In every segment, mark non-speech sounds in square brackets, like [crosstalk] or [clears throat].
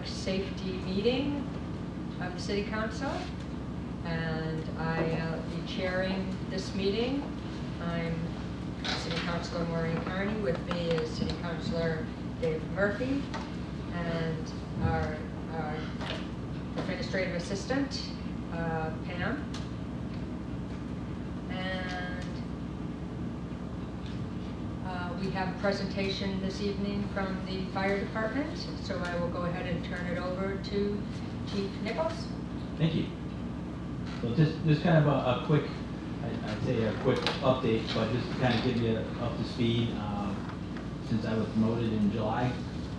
public safety meeting of the City Council. And I will be chairing this meeting. I'm City Councilor Maureen Carney. With me is City Councilor Dave Murphy and our our administrative assistant, uh, Pam. And uh, we have a presentation this evening from the fire department, so I will go ahead and turn it over to Chief Nichols. Thank you. So just, just kind of a, a quick, I- I'd say a quick update, but just to kind of give you up to speed, um, since I was promoted in July,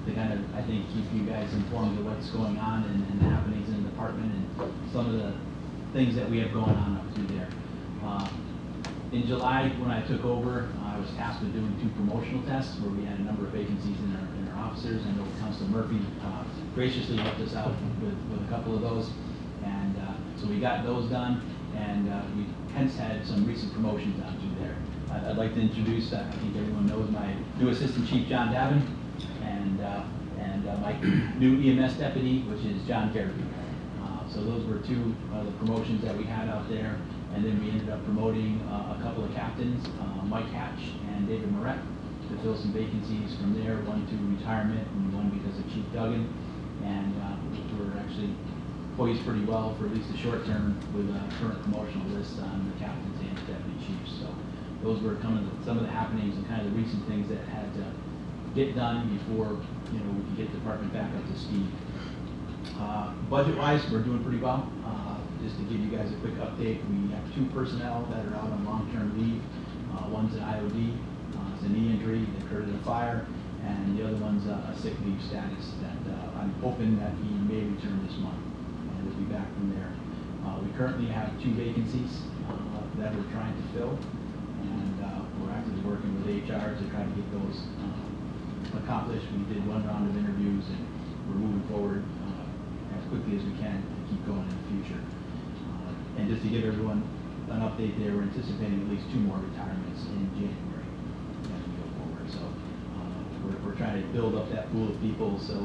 to kind of, I think, keep you guys informed of what's going on and, and happenings in the department and some of the things that we have going on up through there. Uh, In July, when I took over, was tasked with doing two promotional tests where we had a number of vacancies in our, in our officers. I know Murphy uh, graciously helped us out with, with a couple of those. And uh, so we got those done, and uh, we hence had some recent promotions out through there. I'd- like to introduce, uh, I think everyone knows, my new Assistant Chief, John Davin, and, uh, and uh, my new EMS deputy, which is John. Uh, So those were two of the promotions that we had out there. And then we ended up promoting uh, a couple of captains, uh, Mike Hatch and David Moret, to fill some vacancies from there, one to retirement and one because of Chief Duggan. And uh, we're actually poised pretty well for at least the short term with a current promotional list on the captains and deputy chiefs. So those were kind of the- some of the happenings and kind of the recent things that had to get done before, you know, we could get the department back up to speed. Uh, Budget-wise, we're doing pretty well. Uh, Just to give you guys a quick update, we have two personnel that are out on long-term leave. Uh, One's an IOD, uh, it's a knee injury that occurred in a fire, and the other one's a a sick leave status that uh, I'm hoping that he may return this month, and we'll be back from there. Uh, We currently have two vacancies uh, that we're trying to fill, and we're actively working with HR to try to get those accomplished. We did one round of interviews, and we're moving forward as quickly as we can to keep going in the future. And just to give everyone an update there, we're anticipating at least two more retirements in January as we go forward. So uh, we're, we're trying to build up that pool of people so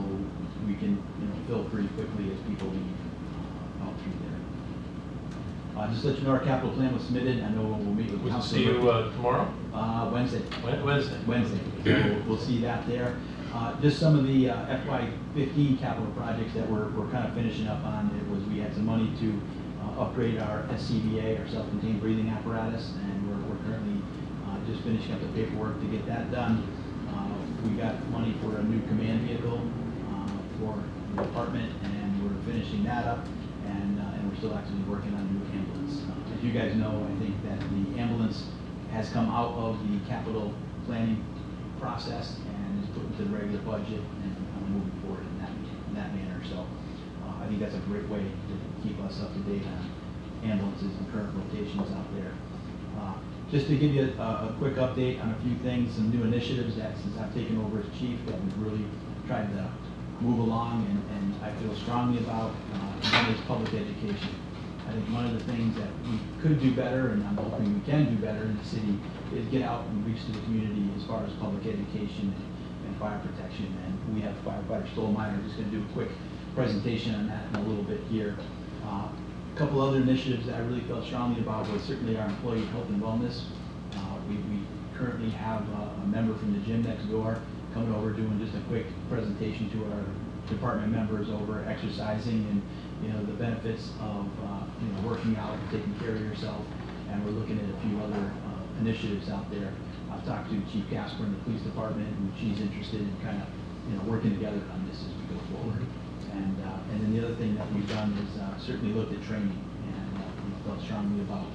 we can, you know, fill pretty quickly as people leave uh, out through there. Uh, Just to let you know, our capital plan was submitted. I know we'll meet with We'll council. see you uh, tomorrow, Uh, Wednesday. Wed- Wednesday. Wednesday. So we'll- we'll see that there. Uh, Just some of the uh, FY fifteen capital projects that we're, we're kind of finishing up on. It was, we had some money to upgrade our SCBA, our self-contained breathing apparatus, and we're, we're currently uh, just finishing up the paperwork to get that done. Uh, We got money for a new command vehicle uh, for the department, and we're finishing that up, and, and we're still actually working on a new ambulance. As you guys know, I think that the ambulance has come out of the capital planning process and is put into the regular budget and uh, moving forward in that, in that manner. So uh, I think that's a great way to keep us up to date on ambulances and current rotations out there. Uh, Just to give you a, a quick update on a few things, some new initiatives that since I've taken over as chief that we've really tried to move along and, and I feel strongly about. Uh, One is public education. I think one of the things that we could do better, and I'm hoping we can do better in the city, is get out and reach to the community as far as public education and, and fire protection. And we have firefighter Stoll Minor, who's gonna do a quick presentation on that in a little bit here. Uh, A Couple other initiatives that I really felt strongly about was certainly our employee health and wellness. Uh, We, we currently have uh, a member from the gym next door coming over doing just a quick presentation to our department members over exercising and, you know, the benefits of, uh, you know, working out, and taking care of yourself. And we're looking at a few other uh, initiatives out there. I've talked to Chief Kasper in the police department, and she's interested in kind of, you know, working together on this as we go forward. And, uh, and then the other thing that we've done is uh, certainly looked at training, and uh, we felt strongly about,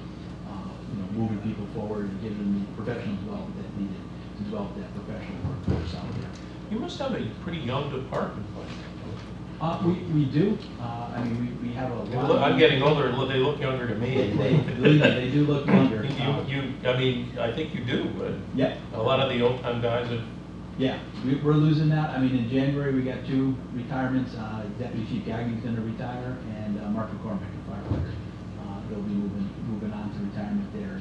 uh, you know, moving people forward and giving them the professional development that needed to develop that professional workforce out there. You must have a pretty young department, but Uh, we, we do, uh, I mean, we, we have a lot look, of I'm getting older, and they look younger to me. they, me, they do look younger. [laughs] You, you, I mean, I think you do, but Yeah, a lot of the old-time guys have, yeah, we, we're losing that, I mean, in January, we got two retirements, uh, Deputy Chief Gagney's gonna retire, and uh, Mark McCormick, a firefighter. Uh, they'll be moving, moving on to retirement there,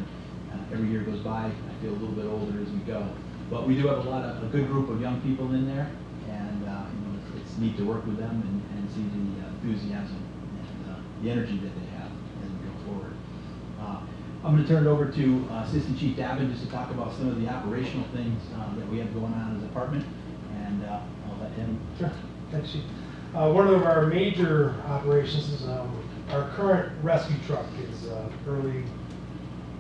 uh, every year goes by, I feel a little bit older as we go. But we do have a lot of, a good group of young people in there, and, uh, you know, it's, it's neat to work with them and, and see the enthusiasm and uh, the energy that they have as we go forward. I'm gonna turn it over to uh, Assistant Chief Davin just to talk about some of the operational things uh, that we have going on in the department, and uh, I'll let him. Sure, thanks, Chief. Uh, One of our major operations is, um, our current rescue truck is uh, early,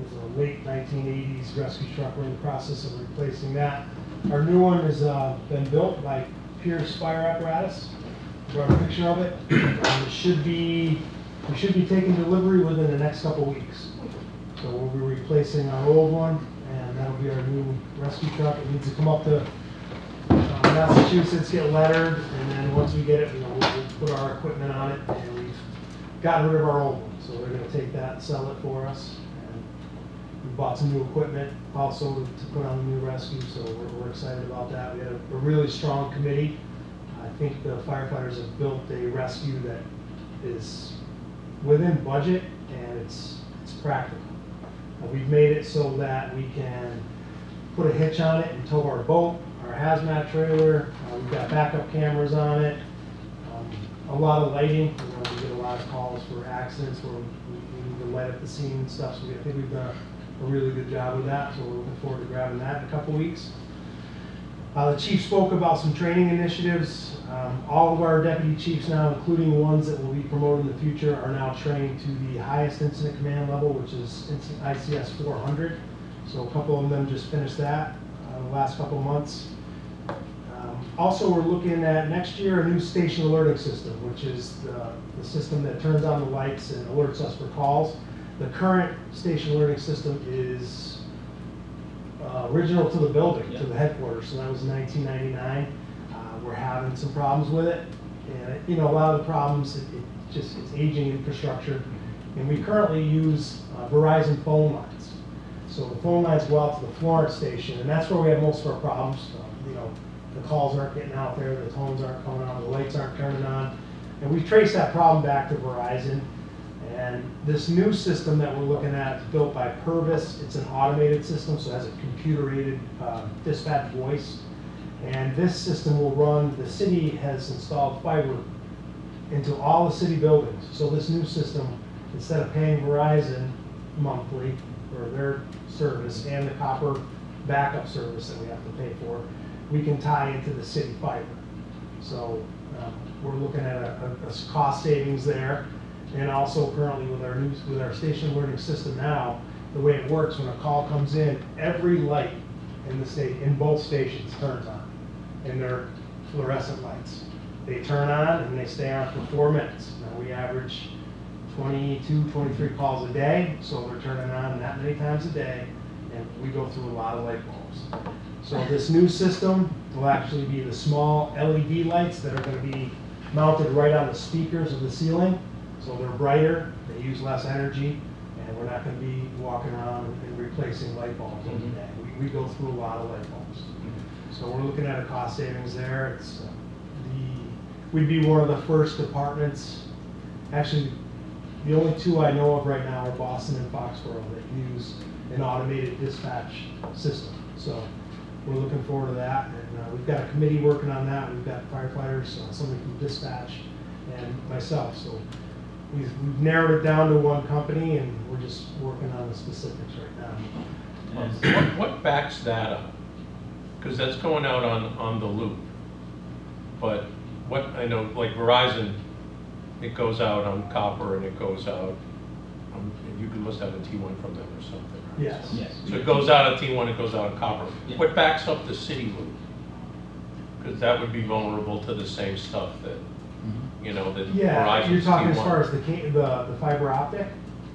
is a late 1980s rescue truck. We're in the process of replacing that. Our new one has uh, been built by Pierce Fire Apparatus. Brought a picture of it. Um, It should be, we should be taking delivery within the next couple weeks. So we'll be replacing our old one, and that'll be our new rescue truck. It needs to come up to uh, Massachusetts, get lettered, and then once we get it, you know, we'll we'll put our equipment on it, and we've gotten rid of our old one, so they're gonna take that, and sell it for us. And We bought some new equipment also to to put on the new rescue, so we're, we're excited about that. We had a, a really strong committee. I think the firefighters have built a rescue that is within budget, and it's, it's practical. We've made it so that we can put a hitch on it and tow our boat, our hazmat trailer, uh, we've got backup cameras on it, um, a lot of lighting, you know, we get a lot of calls for accidents where we, we need to light up the scene and stuff, so we, I think we've done a really good job with that, so we're looking forward to grabbing that in a couple weeks. Uh, the chief spoke about some training initiatives. Um, all of our deputy chiefs now, including ones that will be promoted in the future, are now trained to the highest incident command level, which is ICS 400. So a couple of them just finished that uh, the last couple of months. Um, Also, we're looking at next year a new station alerting system, which is the, the system that turns on the lights and alerts us for calls. The current station alerting system is uh, original to the building, to the headquarters, so that was 1999. We're having some problems with it, and, you know, a lot of the problems, it it just, it's aging infrastructure. And we currently use uh, Verizon phone lines. So the phone lines go out to the Florence station, and that's where we have most of our problems. Uh, You know, the calls aren't getting out there, the tones aren't coming on, the lights aren't turning on. And we've traced that problem back to Verizon. And this new system that we're looking at is built by Purvis. It's an automated system, so it has a computer-aided uh, dispatch voice. And this system will run, the city has installed fiber into all the city buildings. So this new system, instead of paying Verizon monthly for their service and the copper backup service that we have to pay for, we can tie into the city fiber. So um, we're looking at a, a- a cost savings there. And also currently with our new, with our station alerting system now, the way it works, when a call comes in, every light in the state, in both stations turns on. And they're fluorescent lights. They turn on and they stay on for four minutes. Now, we average 22, 23 calls a day, so they're turning on that many times a day, and we go through a lot of light bulbs. So this new system will actually be the small LED lights that are gonna be mounted right on the speakers of the ceiling. So they're brighter, they use less energy, and we're not gonna be walking around and replacing light bulbs every Mhm. day. We, we go through a lot of light bulbs. So we're looking at a cost savings there. It's, uh, the, we'd be one of the first departments, actually, the only two I know of right now are Boston and Foxborough that use an automated dispatch system. So we're looking forward to that, and uh, we've got a committee working on that. We've got firefighters, uh, somebody from dispatch, and myself. So we've we've narrowed it down to one company, and we're just working on the specifics right now. As- What, what backs that up? Because that's going out on, on the loop. But what, I know, like Verizon, it goes out on copper and it goes out, um, you must have a T1 from them or something, right? Yes. Yes. So it goes out on T1, it goes out on copper. Yeah. What backs up the city loop? Because that would be vulnerable to the same stuff that, Mhm. you know, that Yeah, Verizon's you're talking as T1. far as the, ca- the, the fiber optic?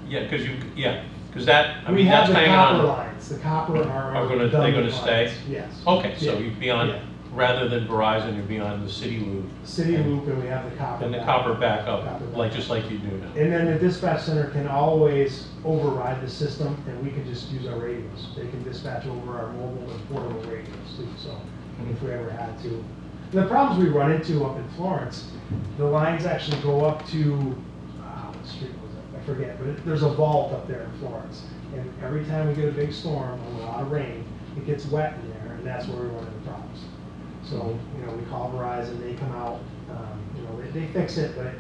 Yeah, because you, yeah, because that, I We mean, have that's the hanging copper on. lines, the copper are. Are gonna- they redundant gonna stay? lines, Yes. Okay, so Yeah. you'd be on, Yeah. rather than Verizon, you'd be on the city loop. City loop and we have the copper. And the back- copper backup, copper like, just like you do now. And then the dispatch center can always override the system and we can just use our radios. They can dispatch over our mobile and portable radios too, so if we ever had to. And The problems we run into up in Florence, the lines actually go up to, ah, what street was it? Forget, but it- there's a vault up there in Florence. And every time we get a big storm or a lot of rain, it gets wet in there and that's where we run into problems. So, you know, we call Verizon, they come out, Um, You know, they, they fix it, but,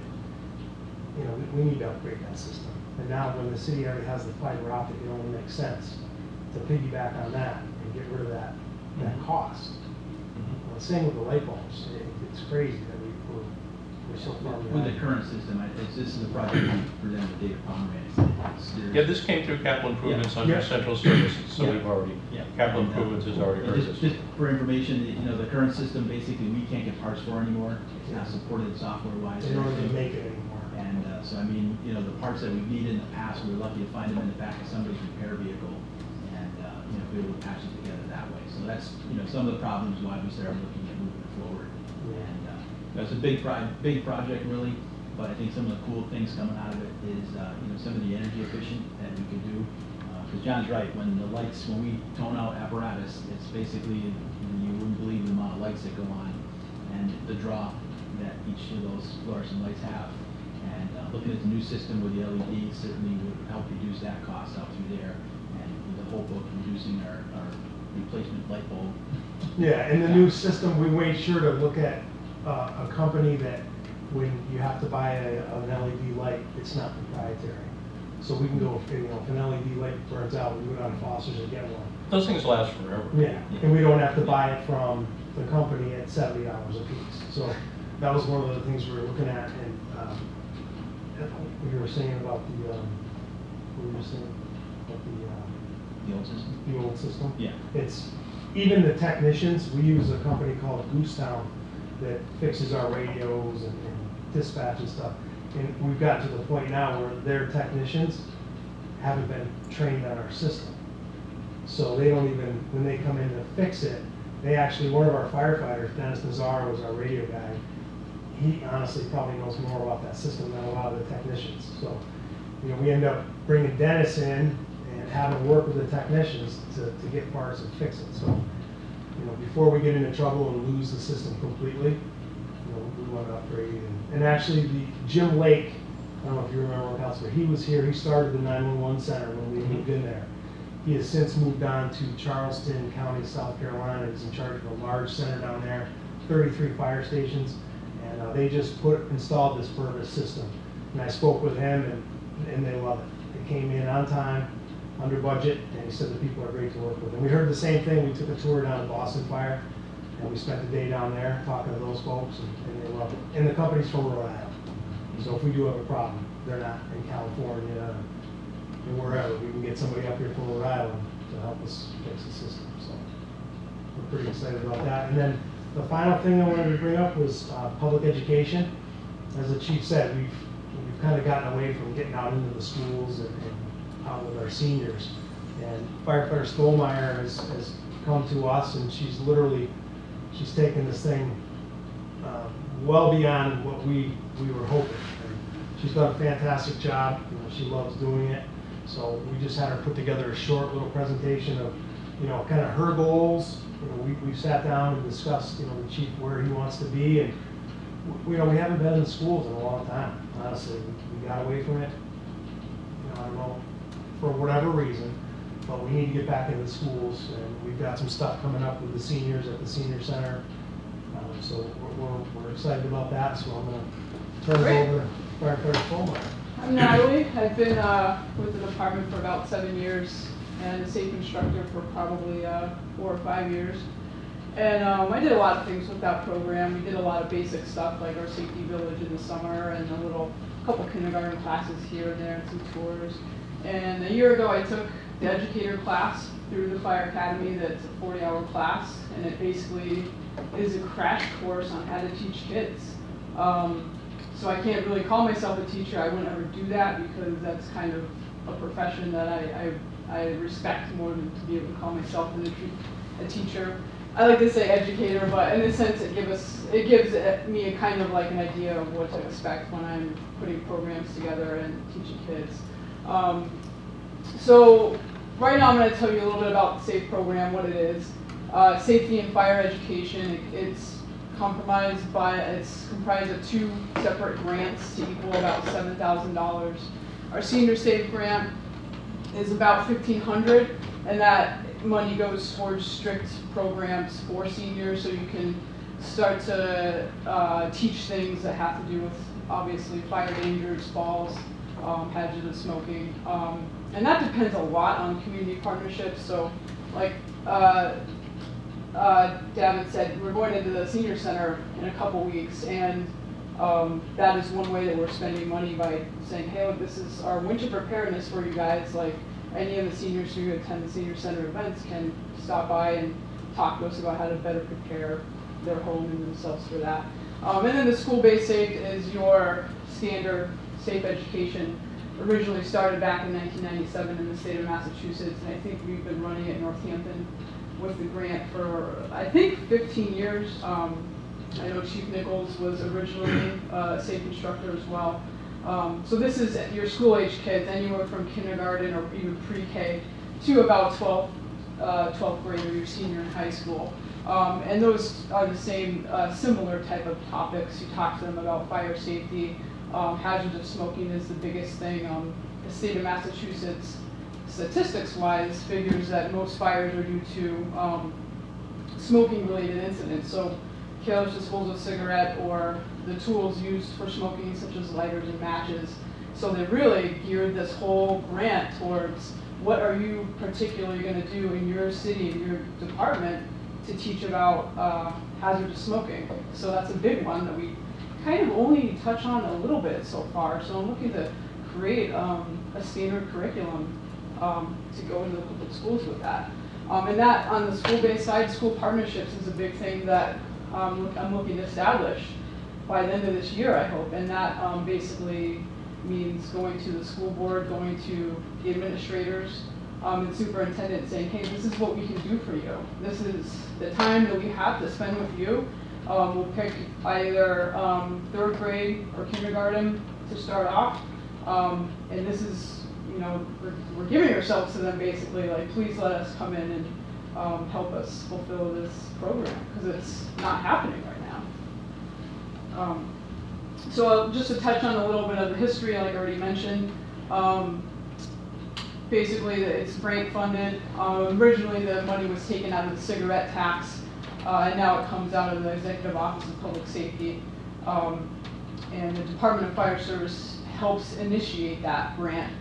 you know, we, we need to upgrade that system. And now when the city already has the fiber optic, it only makes sense to piggyback on that and get rid of that, that Mhm. cost. Well, Same with the light bulbs. It- It's crazy that we, we're, we're so far With the current system, I- it's, this is a project we presented to David Pomeranz. It's- there's- Yeah, this came through capital improvements under Yeah. central services, so Yeah. we've already, Yeah. capital And, uh, improvements has already and heard just- this. Just for information, you know, the current system, basically, we can't get parts for anymore. It's not supported software-wise. They don't even make it anymore. And uh, so, I mean, you know, the parts that we've needed in the past, we were lucky to find them in the back of somebody's repair vehicle and, uh, you know, be able to patch it together that way. So that's, you know, some of the problems why we started looking at moving it forward. And uh, that's a big pri, big project really, but I think some of the cool things coming out of it is, uh, you know, some of the energy efficient that we can do. Because John's right, when the lights, when we tone out apparatus, it's basically, you wouldn't believe the amount of lights that go on and the draw that each of those fluorescent lights have. And uh, looking at the new system with the LED certainly would help reduce that cost out through there. And the hope of reducing our, our replacement light bulb. Yeah, in the new system, we made sure to look at uh, a company that when you have to buy a, an LED light, it's not proprietary. So we can go, you know, if an LED light burns out, we go down to Foster's and get one. Those things last forever. Yeah, and we don't have to buy it from the company at seventy dollars a piece. So that was one of the things we were looking at, and, um, we were saying about the, um, what were you saying? About the, um, The old system? the old system? Yeah. It's, even the technicians, we use a company called Goosetown that fixes our radios and and dispatch and stuff. And we've got to the point now where their technicians haven't been trained on our system. So they don't even, when they come in to fix it, they actually, one of our firefighters, Dennis Nazar was our radio guy. He honestly probably knows more about that system than a lot of the technicians. So, you know, we end up bringing Dennis in and having to work with the technicians to, to get parts and fix it. So, you know, before we get into trouble and lose the system completely, you know, we want to upgrade. And, and actually, the Jim Lake, I don't know if you remember, Counselor, he was here, he started the 911 center when we moved in there. He has since moved on to Charleston County, South Carolina, he's in charge of a large center down there, 33 fire stations, and uh, they just put, installed this Purvis system. And I spoke with him, and, and they love it. It came in on time, under budget, and he said the people are great to work with. And we heard the same thing, we took a tour down to Boston Fire, and we spent the day down there talking to those folks, and, and they love it. And the company's from Rhode Island, so if we do have a problem, they're not in California, and wherever, we can get somebody up here from Rhode Island to help us fix the system, so. We're pretty excited about that. And then the final thing I wanted to bring up was, uh, public education. As the chief said, we've, we've kind of gotten away from getting out into the schools and, and out with our seniors. And firefighter Stolmeyer has, has come to us and she's literally, she's taken this thing, uh, well beyond what we, we were hoping. And She's done a fantastic job, you know, she loves doing it. So we just had her put together a short little presentation of, you know, kind of her goals. You know, we, we sat down and discussed, you know, the chief where he wants to be and, w- you know, we haven't been in schools in a long time, honestly. We- We got away from it. You know, I don't know, for whatever reason, but we need to get back into the schools and we've got some stuff coming up with the seniors at the senior center. Um, So we're, we're, we're excited about that, so I'm gonna turn Great. it over to firefighter Fulmer. I'm Natalie. I've been uh, with the department for about seven years and a safe instructor for probably uh, four or five years. And um, I did a lot of things with that program. We did a lot of basic stuff like our safety village in the summer and a little couple kindergarten classes here and there and some tours. And a year ago, I took the educator class through the fire academy. That's a 40-hour class, and it basically is a crash course on how to teach kids. Um, so I can't really call myself a teacher. I wouldn't ever do that because that's kind of a profession that I, I, I respect more than to be able to call myself a, a teacher. I like to say educator, but in a sense, it gives us it gives me a kind of like an idea of what to expect when I'm putting programs together and teaching kids. Um, so right now, I'm going to tell you a little bit about the SAFE program, what it is. Uh, safety and fire education. It, it's compromised by it's comprised of two separate grants to equal about seven thousand dollars. Our senior safe grant is about fifteen hundred, and that money goes towards strict programs for seniors, so you can start to uh, teach things that have to do with obviously fire dangers, falls, um, hazardous smoking. Um, and that depends a lot on community partnerships. So, like uh, uh, David said, we're going into the senior center in a couple weeks, and um, that is one way that we're spending money by saying, hey, look, this is our winter preparedness for you guys. Like any of the seniors who attend the senior center events can stop by and talk to us about how to better prepare their home and themselves for that. Um, and then the school-based safe is your standard safe education. Originally started back in 1997 in the state of Massachusetts, and I think we've been running it in Northampton with the grant for, I think, 15 years. Um, I know Chief Nichols was originally a safe instructor as well. Um, so this is your school-age kids, anywhere from kindergarten or even pre-K to about 12, uh, 12th grade or your senior in high school. Um, and those are the same, uh, similar type of topics. You talk to them about fire safety. Um, smoking is the biggest thing. Um, the state of Massachusetts, statistics-wise, figures that most fires are due to um, smoking-related incidents. So careless disposal of cigarette or the tools used for smoking, such as lighters and matches. So they really geared this whole grant towards what are you particularly going to do in your city, in your department, to teach about uh, hazardous smoking. So that's a big one that we kind of only touch on a little bit so far. So I'm looking to create um, a standard curriculum um, to go into the public schools with that. Um, and that on the school-based side, school partnerships is a big thing that um, I'm looking to establish by the end of this year, I hope. And that um, basically means going to the school board, going to the administrators, um, and superintendent saying, hey, this is what we can do for you. This is the time that we have to spend with you. Um, we'll pick either um, third grade or kindergarten to start off. Um, and this is, you know, we're, we're giving ourselves to them basically, like, please let us come in and um, help us fulfill this program because it's not happening right now. Um, so just to touch on a little bit of the history, like I already mentioned, um, basically it's grant funded. Originally the money was taken out of the cigarette tax, uh, and now it comes out of the Executive Office of Public Safety. Um, and the Department of Fire Service helps initiate that grant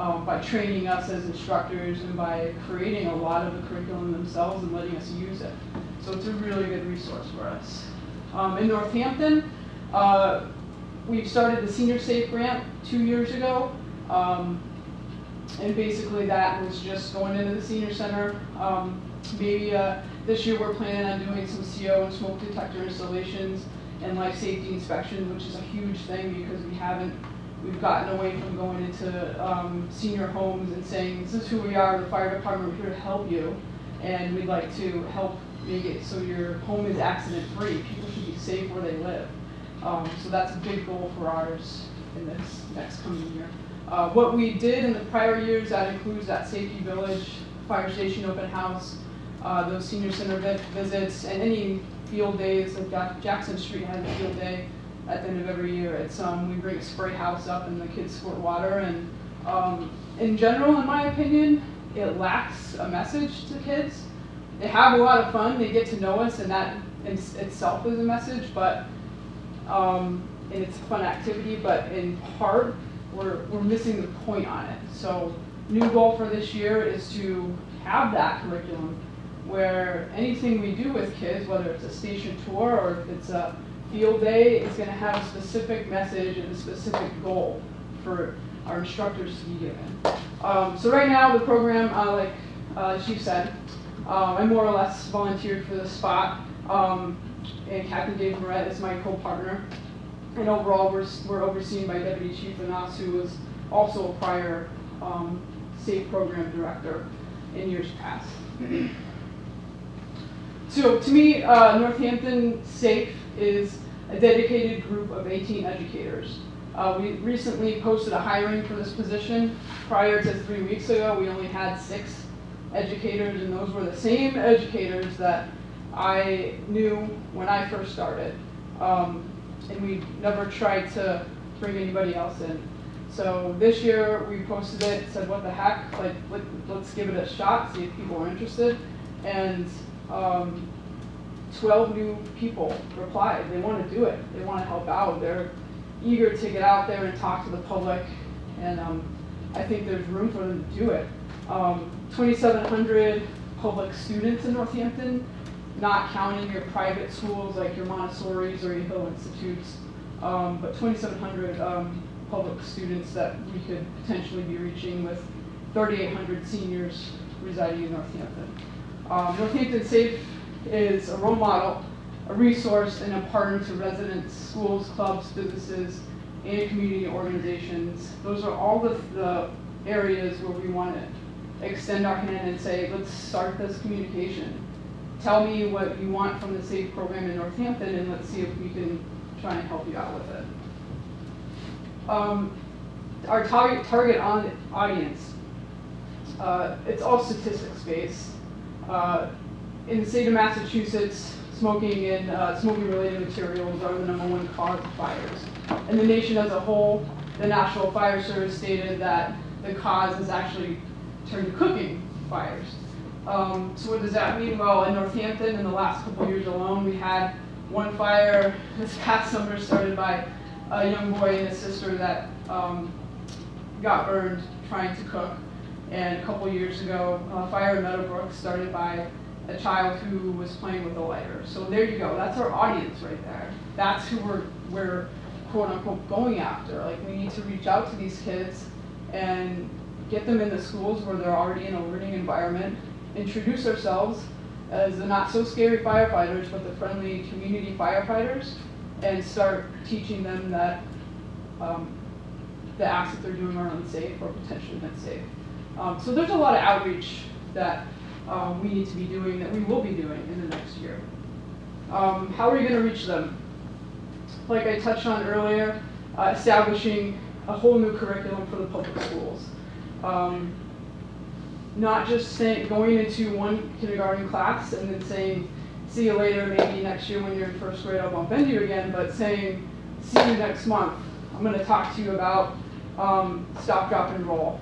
um, by training us as instructors and by creating a lot of the curriculum themselves and letting us use it. So it's a really good resource for us. Um, in Northampton, uh, we've started the Senior Safe Grant two years ago. Um, and basically that was just going into the senior center. Um, maybe uh, this year we're planning on doing some CO and smoke detector installations and life safety inspections, which is a huge thing because we haven't, we've gotten away from going into um, senior homes and saying, this is who we are, the fire department, we're here to help you. And we'd like to help make it so your home is accident free. People should be safe where they live. Um, so that's a big goal for ours in this next coming year. Uh, what we did in the prior years, that includes that safety village, fire station open house, uh, those senior center vi- visits, and any field days, like Jack- Jackson Street has a field day at the end of every year. It's, um, we bring a spray house up and the kids squirt water, and, um, in general, in my opinion, it lacks a message to kids. They have a lot of fun, they get to know us, and that in itself is a message, but um, and it's a fun activity, but in part, we're, we're missing the point on it. So new goal for this year is to have that curriculum where anything we do with kids, whether it's a station tour or if it's a field day, is gonna have a specific message and a specific goal for our instructors to be given. Um, so right now, the program, uh, like, uh, Chief said, uh, I more or less volunteered for the spot. Um, and Captain Dave Moret is my co-partner. And overall, we're, we're overseen by Deputy Chief Anas, who was also a prior um, SAFE program director in years past. [clears throat] So to me, uh, Northampton SAFE is a dedicated group of 18 educators. Uh, we recently posted a hiring for this position. Prior to three weeks ago, we only had six educators, and those were the same educators that I knew when I first started. Um, and we never tried to bring anybody else in. So this year we posted it, said what the heck, like let, let's give it a shot, see if people are interested. And um, 12 new people replied. They want to do it. They want to help out. They're eager to get out there and talk to the public, and um, I think there's room for them to do it. Um, 2,700 public students in Northampton, not counting your private schools like your Montessori's or your Hill Institutes, um, but 2,700 um, public students that we could potentially be reaching with 3,800 seniors residing in Northampton. Um, Northampton Safe is a role model, a resource, and a partner to residents, schools, clubs, businesses, and community organizations. Those are all the, the areas where we want to extend our hand and say, let's start this communication. Tell me what you want from the SAFE program in Northampton, and let's see if we can try and help you out with it. Um, our target, target on, audience, uh, it's all statistics based. Uh, in the state of Massachusetts, smoking and uh, smoking related materials are the number one cause of fires. In the nation as a whole, the National Fire Service stated that the cause is actually turned to cooking fires. Um, so what does that mean? Well, in Northampton, in the last couple years alone, we had one fire [laughs] this past summer started by a young boy and his sister that um, got burned trying to cook. And a couple years ago, a fire in Meadowbrook started by a child who was playing with a lighter. So there you go. That's our audience right there. That's who we're, we're quote unquote going after. Like we need to reach out to these kids and get them in the schools where they're already in a learning environment, introduce ourselves as the not so scary firefighters, but the friendly community firefighters, and start teaching them that um, the acts that they're doing are unsafe or potentially unsafe. Um, so there's a lot of outreach that um, we need to be doing, that we will be doing in the next year. Um, how are you going to reach them? Like I touched on earlier, uh, establishing a whole new curriculum for the public schools. Um, not just saying, going into one kindergarten class and then saying, see you later, maybe next year when you're in first grade, I'll bump into you again, but saying, see you next month. I'm going to talk to you about um, stop, drop, and roll.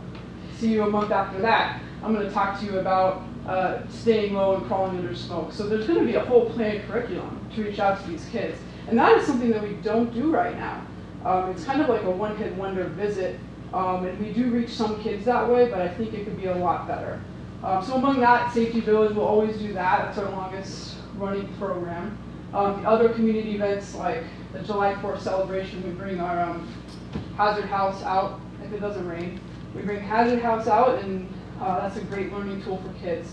See you a month after that. I'm going to talk to you about uh, staying low and crawling under smoke. So there's going to be a whole planned curriculum to reach out to these kids. And that is something that we don't do right now. Um, it's kind of like a one-hit wonder visit. Um, and we do reach some kids that way, but I think it could be a lot better. Um, so among that, Safety Village will always do that. That's our longest running program. Um, the other community events like the July 4th celebration, we bring our um, Hazard House out if it doesn't rain. We bring Hazard House out and uh, that's a great learning tool for kids.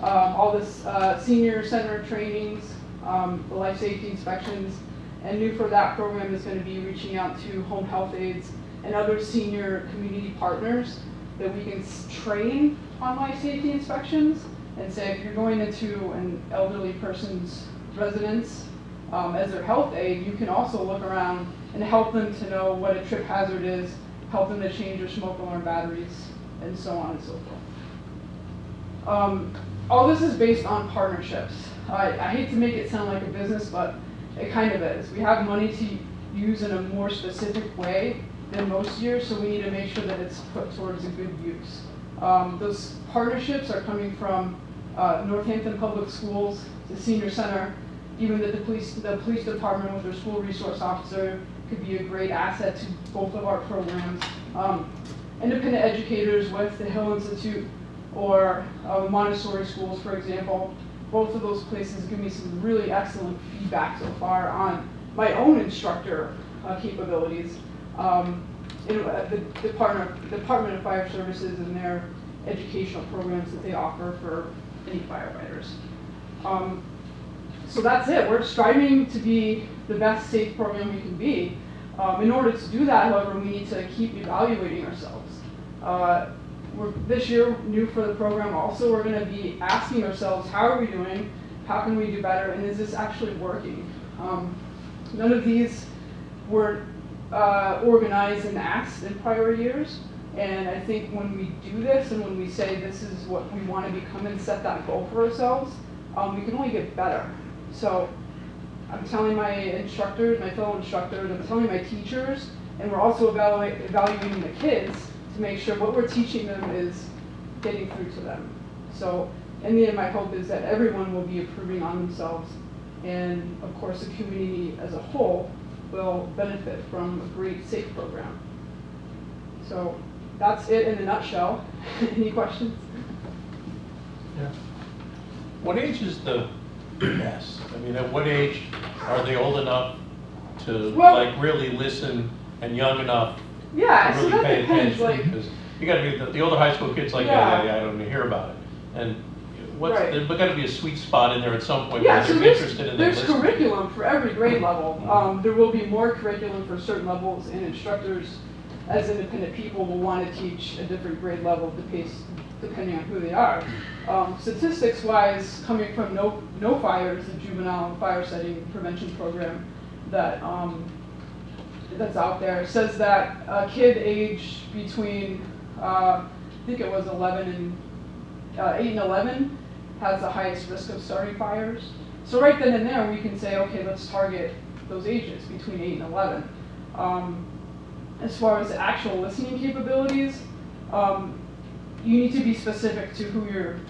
Um, all this uh, senior center trainings, um, the life safety inspections, and new for that program is going to be reaching out to home health aides and other senior community partners that we can train on life safety inspections and say if you're going into an elderly person's residence um, as their health aide, you can also look around and help them to know what a trip hazard is, help them to change their smoke alarm batteries, and so on and so forth. Um, all this is based on partnerships. I, I hate to make it sound like a business, but it kind of is. We have money to use in a more specific way than most years, so we need to make sure that it's put towards a good use. Um, those partnerships are coming from uh, Northampton Public Schools, the Senior Center, even the, the, police, the police department with their school resource officer could be a great asset to both of our programs. Um, independent educators with the Hill Institute or uh, Montessori schools, for example, both of those places give me some really excellent feedback so far on my own instructor uh, capabilities. Um, in, uh, the Department, Department of Fire Services and their educational programs that they offer for any firefighters. Um, so that's it. We're striving to be the best safe program we can be. Um, in order to do that, however, we need to keep evaluating ourselves. Uh, this year, new for the program also, we're going to be asking ourselves, how are we doing? How can we do better? And is this actually working? Um, none of these were uh, organized and asked in prior years. And I think when we do this and when we say this is what we want to become and set that goal for ourselves, um, we can only get better. So I'm telling my instructors, my fellow instructors, I'm telling my teachers, and we're also evaluating the kids to make sure what we're teaching them is getting through to them. So in the end, my hope is that everyone will be improving on themselves And of course, the community as a whole will benefit from a great SAFE program. So that's it in a nutshell. [laughs] Any questions? Yeah. What age is the best? I mean, at what age are they old enough to Well- like really listen and young enough Yeah, to so really that pay depends, attention? like, Because you gotta be, the, the older high school kids like, yeah, yeah, Yeah. yeah, I don't even hear about it. And what's, Right. there's gotta be a sweet spot in there at some point Yeah, where so they're there's, interested and they there's listen. curriculum for every grade level. Mhm. Um, there will be more curriculum for certain levels, and instructors, as independent people, will want to teach a different grade level pace, depending on who they are. Um, statistics wise, coming from No, No Fires, the juvenile fire setting prevention program that, um, that's out there, says that a kid aged between, uh, I think it was eleven and uh, eight and 11 has the highest risk of starting fires. So right then and there, we can say, okay, let's target those ages between 8 and 11. Um, as far as actual listening capabilities, um, you need to be specific to who you're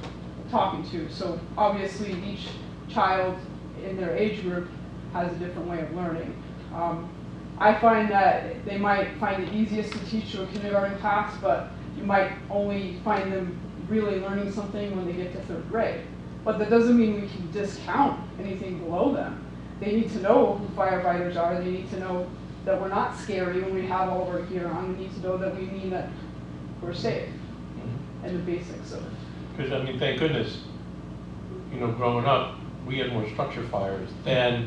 talking to. So obviously, each child in their age group has a different way of learning. Um, I find that they might find it easiest to teach to a kindergarten class, but you might only find them really learning something when they get to third grade. But that doesn't mean we can discount anything below them. They need to know who firefighters are, they need to know that we're not scary when we have all of our gear on, they need to know that we mean that we're safe, and the basics of it. Because, I mean, thank goodness, you know, growing up, we had more structure fires than,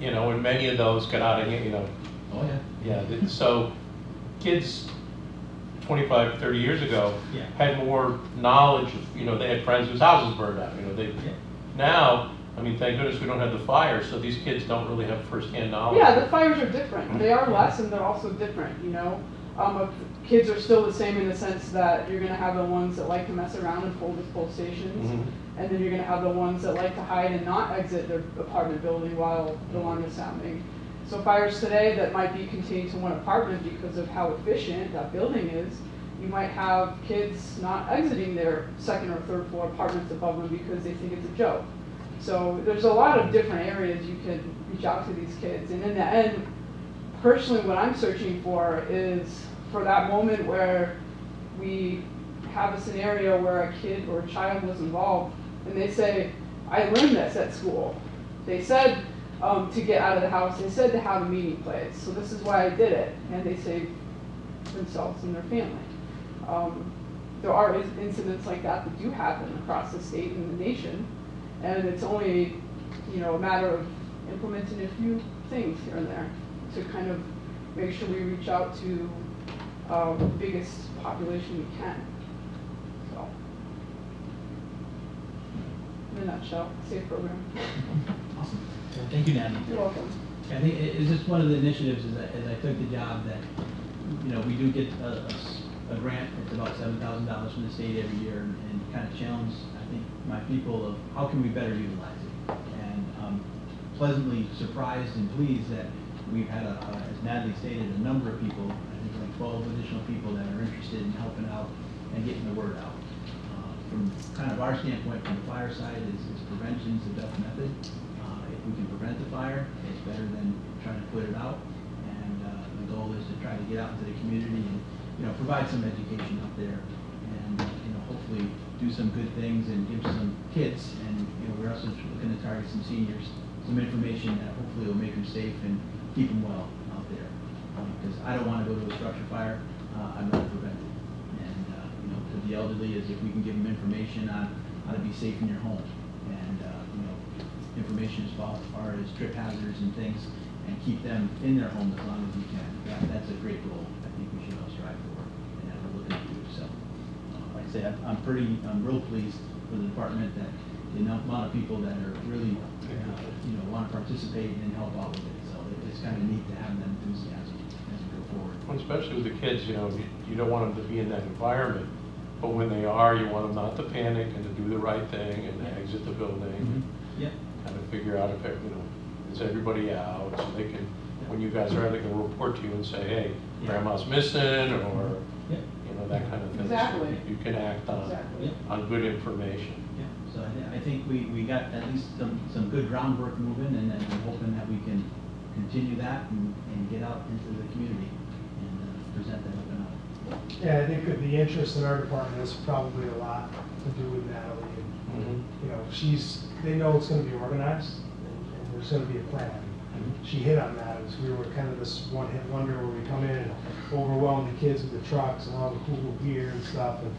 you know, and many of those got out of, hand, you know, Oh, yeah. yeah, th- so kids 25, 30 years ago Yeah. had more knowledge, of you know, they had friends whose houses burned out, you know, they, Yeah. now, I mean, thank goodness we don't have the fire, so these kids don't really have firsthand knowledge. Yeah, the fires are different. They are less and they're also different, you know? Um, kids are still the same in the sense that you're gonna have the ones that like to mess around and pull the pull stations. Mhm. And then you're gonna have the ones that like to hide and not exit their apartment building while the alarm is sounding. So fires today that might be contained to one apartment because of how efficient that building is, you might have kids not exiting their second or third floor apartments above them because they think it's a joke. So there's a lot of different areas you can reach out to these kids. And in the end, personally, what I'm searching for is for that moment where we have a scenario where a kid or a child was involved and they say, I learned this at school. They said um, to get out of the house, they said to have a meeting place. So this is why I did it. And they saved themselves and their family. Um, there are incidents like that that do happen across the state and the nation. And it's only, you know, a matter of implementing a few things here and there to kind of make sure we reach out to the biggest population we can. So, in a nutshell, safe program. Awesome. Well, Thank you, Natalie. You're welcome. I think it- it's just one of the initiatives as I, as I took the job that, you know, we do get a grant, that's about seven thousand dollars from the state every year and, and kind of challenge, I think, my people of how can we better utilize it? And um, pleasantly surprised and pleased that we've had a, a- as Natalie stated, a number of people, I twelve additional people that are interested in helping out and getting the word out. Uh, From kind of our standpoint, from the fire side, is, prevention is the best method. Uh, If we can prevent the fire, it's better than trying to put it out. And uh, the goal is to try to get out into the community and, you know, provide some education out there. And, you know, hopefully do some good things and give some kids, and, you know, we're also looking to target some seniors, some information that hopefully will make them safe and keep them well. Because I don't want to go to a structure fire, uh, I'd rather prevent it. And, uh, you know, to the elderly is if we can give them information on how to be safe in your home. And, uh, you know, information as far as trip hazards and things, and keep them in their home as long as we can. That, that's a great goal I think we should all strive for, and that we're looking to do, so. uh, Like I say, I'm, pretty, I'm real pleased with the department that the amount of people that are really, uh, you know, want to participate and help out with it. So it- it's kind of neat to have that enthusiasm forward. Well, Especially with the kids, you know, you, you don't want them to be in that environment, but when they are, you want them not to panic and to do the right thing and to exit the building. Yep. Kind of figure out if, you know, is everybody out, so they can, when you guys are, out, they can report to you and say, hey, Yeah. grandma's missing, or, Yep. you know, know, that kind of thing. Exactly. You can act on, Exactly. on good information. Yeah, so I, thi- I think we, we got at least some, some good groundwork moving, and then I'm hoping that we can continue that and, and get out into the community and present that up and out. Yeah, I think the interest in our department has probably a lot to do with Natalie. And, mm-hmm. you know, she's, they know it's gonna be organized and, and there's gonna be a plan. Mm-hmm. She hit on that, as we were kind of this one-hit wonder where we come in and overwhelm the kids with the trucks and all the cool gear and stuff. And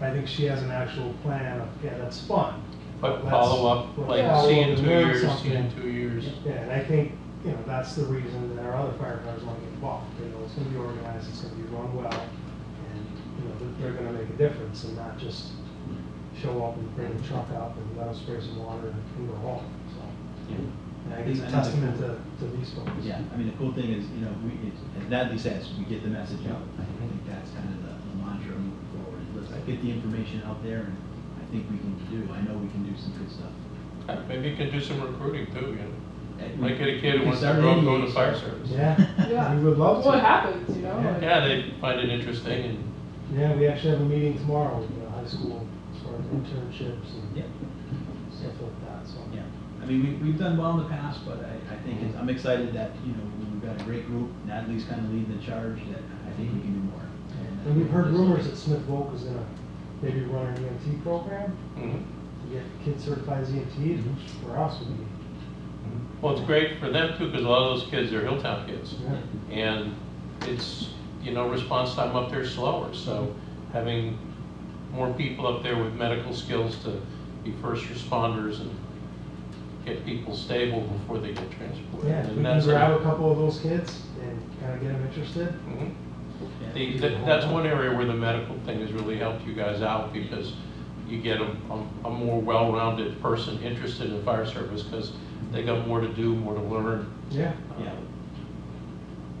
I think she has an actual plan of, yeah, that's fun. But let's- follow up, like follow see in two years, see in two years. Yeah, and I think, you know, that's the reason that our other firefighters want to get involved. They know it's gonna be organized, it's gonna be run well, and, you know, they're gonna make a difference and not just show up and bring the truck up and let us spray some water and and go home, so. And I think it's a testament to, to these folks. Yeah, I mean, the cool thing is, you know, we, it's, as Natalie says, we get the message out. I think that's kind of the the mantra moving forward. Let's get the information out there, and I think we can do, I know we can do some good stuff. Maybe you can do some recruiting too, you know? And Might a kid who wants to grow, any go to fire service. Yeah, Yeah. we would love to. What happens, you know? Yeah. like- Yeah, they find it interesting and, Yeah, we actually have a meeting tomorrow with the high school as far as internships and Yeah, stuff like that, so. yeah. I mean, we, we've done well in the past, but I, I think it's, I'm excited that, you know, we've got a great group. Natalie's kind of leading the charge, that I think we can do more. And we've heard rumors that Smith Voc is gonna maybe run an EMT program mhm. to get kids certified as EMTs, which for us would be, well, it's great for them too, because a lot of those kids are Hilltown kids. yeah. And it's, you know, response time up there is slower, so having more people up there with medical skills to be first responders and get people stable before they get transported. Yeah, if And we can that's- grab a couple of those kids and kind of get them interested. Mhm. Yeah. The, that's one area where the medical thing has really helped you guys out, because you get a, a- a more well-rounded person interested in fire service, because they got more to do, more to learn. Yeah. Yeah.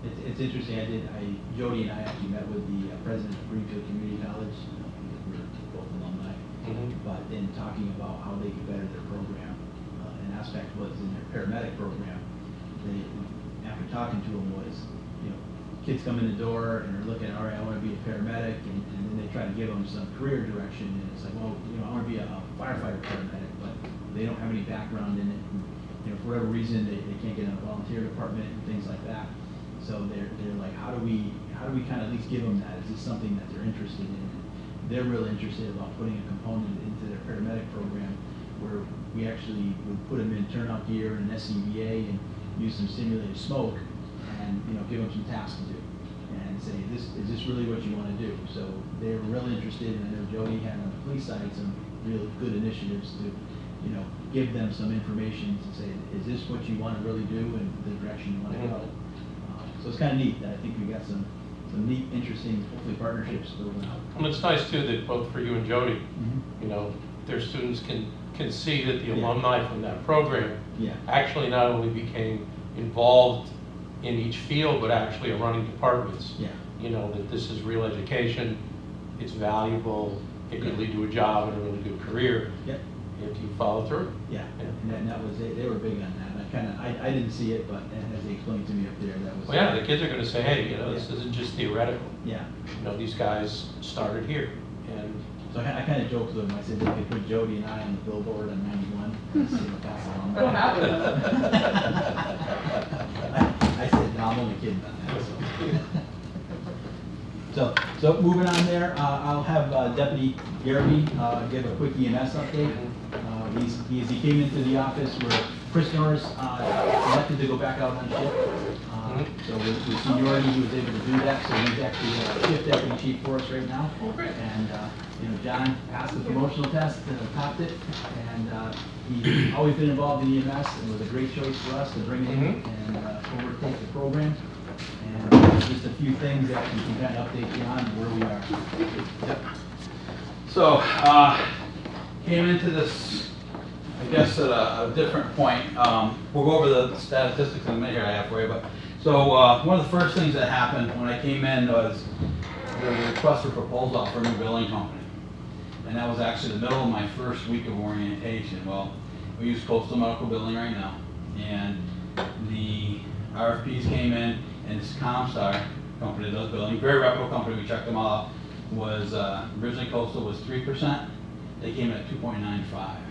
It's, it's interesting, I did, I, Jody and I actually met with the uh, president of Greenfield Community College, you know, because we're both alumni. Mhm. But in talking about how they could better their program, uh, an aspect was in their paramedic program, they, after talking to them was, you know, kids come in the door and are looking, all right, I wanna be a paramedic, and, and then they try to give them some career direction, and it's like, well, you know, I wanna be a firefighter paramedic, but they don't have any background in it, and, you know, for whatever reason, they, they can't get in a volunteer department and things like that. So they're, they're like, how do we, how do we kind of at least give them that? Is this something that they're interested in? They're really interested about putting a component into their paramedic program where we actually would put them in turnout gear and an SCBA and use some simulated smoke and, you know, give them some tasks to do. And say, this, is this really what you want to do? So they're really interested, and I know Jody had on the police side some real good initiatives to, you know, give them some information to say, is this what you want to really do and the direction you want to go? Uh, So it's kind of neat that I think we got some, some neat, interesting, hopefully partnerships building out. And it's nice too that both for you and Jody, you know, their students can, can see that the Yeah. alumni from that program Yeah, actually not only became involved in each field, but actually are running departments. yeah, You know, that this is real education, it's valuable, it could lead to a job and a really good career yep, if you follow through. yeah. And that, and that was, they, they were big on that. And I kind of, I, I didn't see it, but as they explained to me up there, that was. Well, yeah, the kids are gonna say, hey, you know, this isn't just theoretical. Yeah. You know, these guys started here and So I, I kind of joked with them, I said, they could put Jody and I on the billboard on ninety-one, and see what that's along. What happened? [laughs] I I said, no, I'm only kidding on that, so. [laughs] So, so moving on there, uh, I'll have uh, Deputy Garrity, uh, give a quick EMS update. Uh, he's, he's, he came into the office where Chris Norris, uh, elected to go back out on shift. Uh, So with, with seniority, he was able to do that, so he's actually a shift deputy chief for us right now. Oh. And, uh, you know, John passed the promotional test, and topped it, and, uh, he's always been involved in EMS, and was a great choice for us to bring him Mhm. and, uh, overtake the program. And uh, just a few things that we can kind of update you on where we are. Yep. So, uh, came into this, I guess at a, a different point. Um, we'll go over the statistics in a minute here I have for you, but, so, uh, one of the first things that happened when I came in was the request for proposal for a new billing company. And that was actually the middle of my first week of orientation. Well, we use Coastal Medical Billing right now. And the RFPs came in, and this Comstar company that does billing, very reputable company, we checked them all was, uh, originally coastal was three percent, they came in at two point nine five.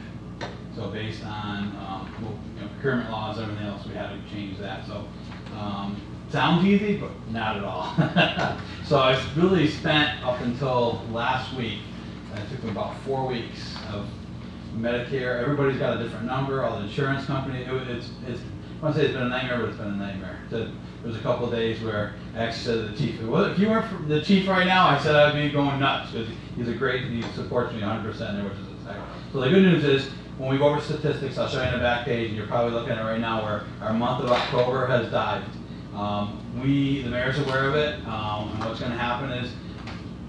So based on, um, you know, procurement laws, and everything else, we had to change that, so, um, sounds easy, but not at all. [laughs] So I really spent up until last week, it took me about four weeks of Medicare, everybody's got a different number, all the insurance company, it, it's, it's, I wanna say it's been a nightmare, but it's been a nightmare. The- There was a couple of days where I actually said to the chief, well, if you weren't the chief right now, I said I'd be going nuts, because he's a great, he supports me hundred percent there, which is exciting. So the good news is, when we go over statistics, I'll show you on the back page, and you're probably looking at it right now, where our month of October has dived. Um, we, the mayor's aware of it, um, and what's gonna happen is,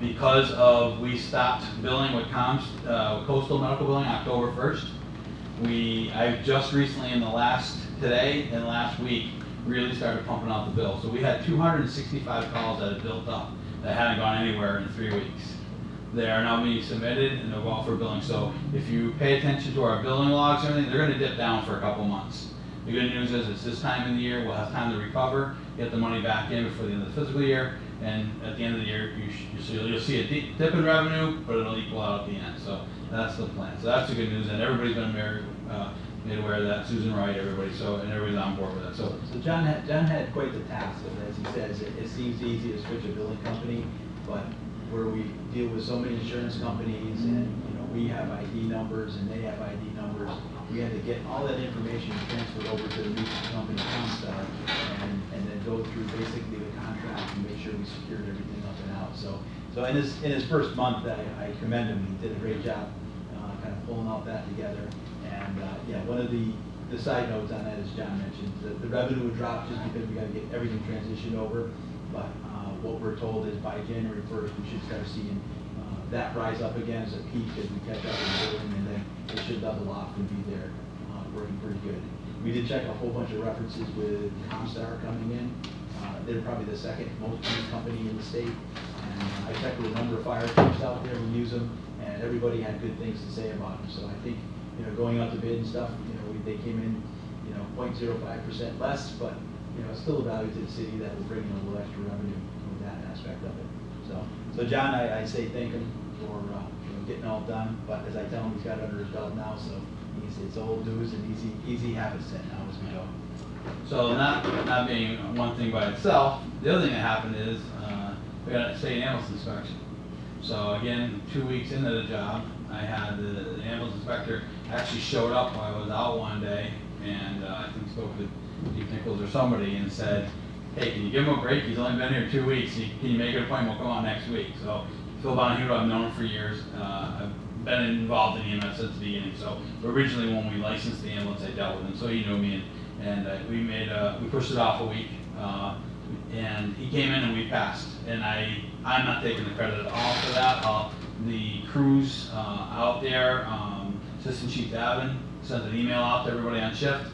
because of, we stopped billing with Coms, uh, with coastal medical billing October first. We, I just recently in the last, today and last week, really started pumping out the bill. So we had two hundred and sixty-five calls that had built up, that hadn't gone anywhere in three weeks. They are now being submitted and go out for billing. So if you pay attention to our billing logs and everything, they're gonna dip down for a couple months. The good news is, it's this time in the year, we'll have time to recover, get the money back in before the end of the fiscal year, and at the end of the year, you sh- you'll see, you'll see a di- dip in revenue, but it'll equal out at the end, so that's the plan. So that's the good news, and everybody's been uh, made aware of that, Susan Wright, everybody, so, and everybody's on board with it, so. So John had, John had quite the task, as he says, it, it seems easy to switch a billing company, but where we deal with so many insurance companies and, you know, we have ID numbers and they have ID numbers, we had to get all that information transferred over to the new company, and, and then go through basically the contract and make sure we secured everything up and out, so. So in his, in his first month, I, I commend him, he did a great job, uh, kind of pulling all that together. And, uh, yeah, one of the, the side notes on that, as John mentioned, the, the revenue would drop just because we gotta get everything transitioned over. But, what we're told is by January first, we should start seeing, uh, that rise up again as a peak as we catch up in billing, and then it should level off and be there, uh, working pretty good. We did check a whole bunch of references with Comstar coming in. Uh, they're probably the second most used company in the state. And I checked with a number of fire chiefs out there who use them, and everybody had good things to say about them. So I think, you know, going out to bid and stuff, you know, we- they came in, you know, 0.05 percent less, but, you know, it's still a value to the city that will bring in a little extra revenue with that aspect of it. So, John, I, I say thank him for, uh, you know, getting all done, but as I tell him, he's got it under his belt now, so he's, it's old news and easy, easy habits now as we go. So not, not being one thing by itself, the other thing that happened is, uh, we got a state ambulance inspection. So again, two weeks into the job, I had the the ambulance inspector actually showed up while I was out one day, and, uh, I think spoke with Chief Nichols or somebody and said, hey, can you give him a break? He's only been here two weeks, He- can you make an appointment, we'll come on next week? So Phil Bonahue, I've known for years, uh, I've been involved in EMS since the beginning, so originally when we licensed the ambulance, I dealt with him, so he knew me, and and uh, we made, uh, we pushed it off a week, uh, and he came in and we passed. And I, I'm not taking the credit at all for that. Uh, The crews uh, out there, um, Assistant Chief Davin sent an email out to everybody on shift,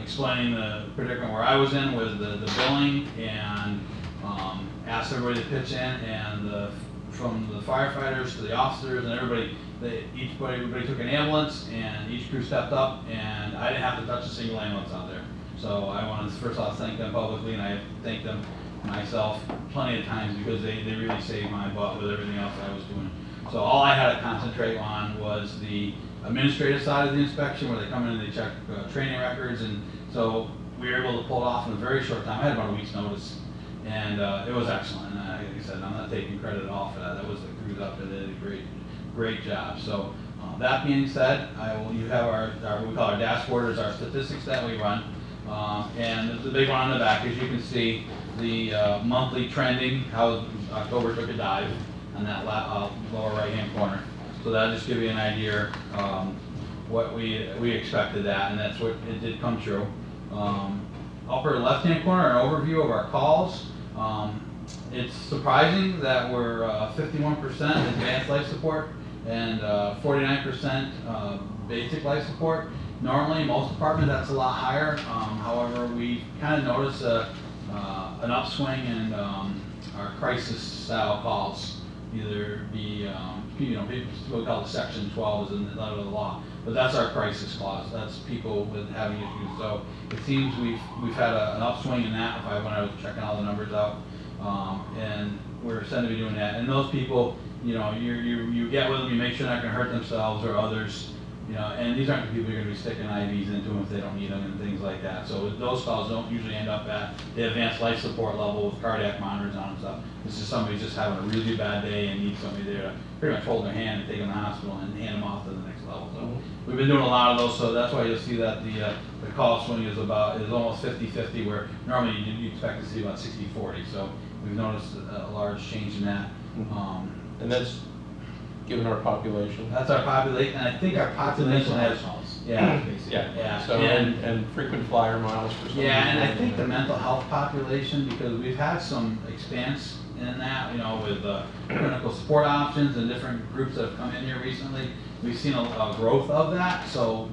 explaining the predicament where I was in with the, the billing, and um, asked everybody to pitch in, and the, from the firefighters to the officers and everybody, they, each, everybody took an ambulance, and each crew stepped up, and I didn't have to touch a single ambulance out there. So I want to first off thank them publicly, and I thank them myself plenty of times, because they, they really saved my butt with everything else I was doing. So all I had to concentrate on was the administrative side of the inspection, where they come in and they check uh, training records, and so we were able to pull it off in a very short time. I had about a week's notice, and uh, it was excellent. And I- like I said, I'm not taking credit at all for that. That was the crews up they did a great, great job. So uh, that being said, I will, you have our, our, we call our dashboard is our statistics that we run. Uh, And the big one on the back, as you can see, the uh, monthly trending, how October took a dive on that la- uh, lower right-hand corner. So that'll just give you an idea, um, what we, we expected that, and that's what, it did come true. Um, Upper left-hand corner, an overview of our calls. Um, It's surprising that we're uh, fifty-one percent advanced life support and uh, forty-nine percent uh, basic life support. Normally, most departments, that's a lot higher. Um, However, we kind of noticed a, uh, an upswing in um, our crisis style calls. Either be, um, you know, people call it section twelve is in the the law, but that's our crisis clause. That's people with having issues. So it seems we've, we've had a- an upswing in that, if I, when I was checking all the numbers out. Um, and we're said to be doing that. And those people, you know, you, you, you get with them, you make sure they're not gonna hurt themselves or others, you know, and these aren't the people you're gonna be sticking IVs into them if they don't need them and things like that. So those calls don't usually end up at the advanced life support level with cardiac monitors on and stuff. This is somebody just having a really bad day and needs somebody there to pretty much hold their hand and take them to the hospital and hand them off to the next level. So we've been doing a lot of those, so that's why you'll see that the, uh, the call swing is about, is almost 50-50, where normally you, you expect to see about 60-40. So we've noticed a, a large change in that. Mhm. Um, And that's given our population. that's our population, and I think our population has, yeah, Yeah, Yeah, so, and- and, and frequent flyer miles for some. Yeah, and I people. think the mental health population, because we've had some expanse in that, you know, with uh, clinical support options and different groups that have come in here recently. We've seen a, a growth of that, so,